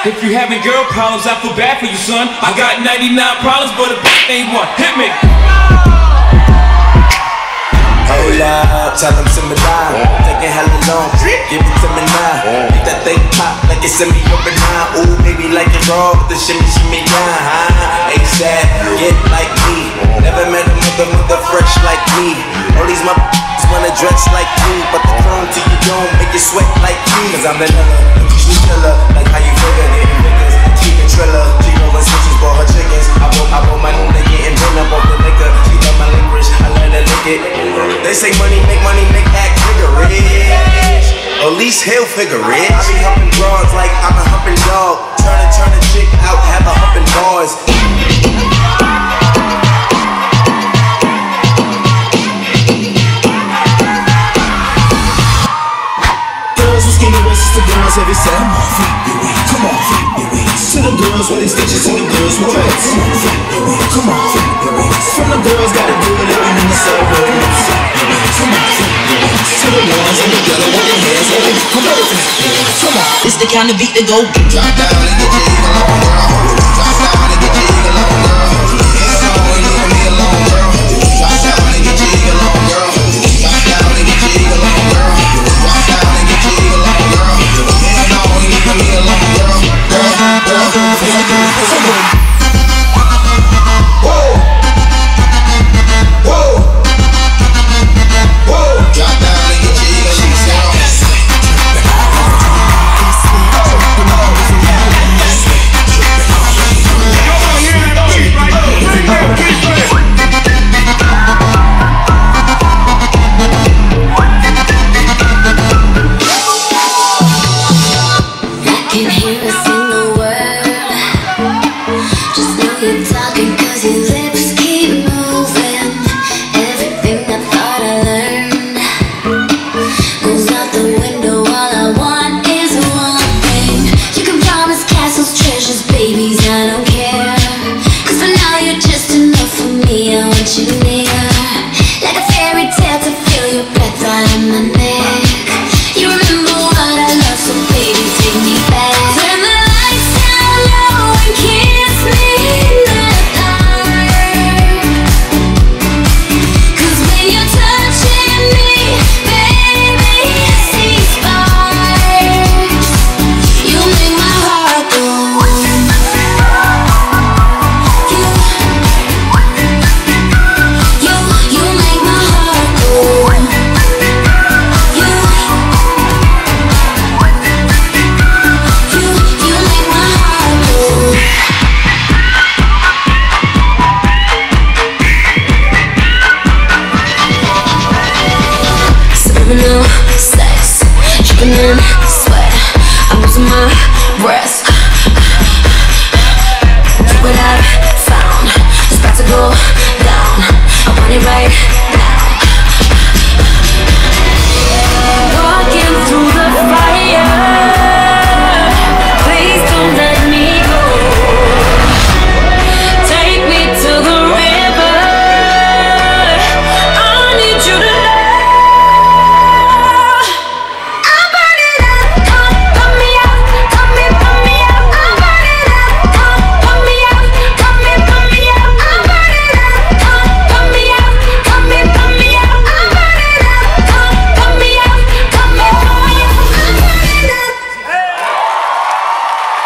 If you having girl problems, I feel bad for you, son. I got 99 problems, but a bitch ain't one. Hit me. Hold up, tell them simmer down. Taking hella long, give it to me now. Make that thing pop like it's semi over now. Ooh, baby, like it raw with the shimmy, shimmy down. Huh? ASAP, get like me. Never met a mother, mother fresh like me. All these motherfuckers wanna dress like me, but the chrome to you don't make you sweat like me. Cause I'm you killer, you figure, Least he'll figure rich. I be humping broads like I'm a humping dog. Turn a turn a chick out, have a humping bars. Girls with skinny waists to girls heavy set. Come on, flip your wings. Come on, flip your wings. To the girls with these stitches, to the girls with dreads. Come on, flip your wings. Come on, Come on. It's the kind of beat that go. Get your can hear a single word. Just know you're your lips keep moving. Everything I thought I learned goes out the window. All I want is one thing. You can promise castles, treasures, babies. I don't care. 'Cause for now you're just enough for me. I want you dripping in sweat. I'm losing my breath.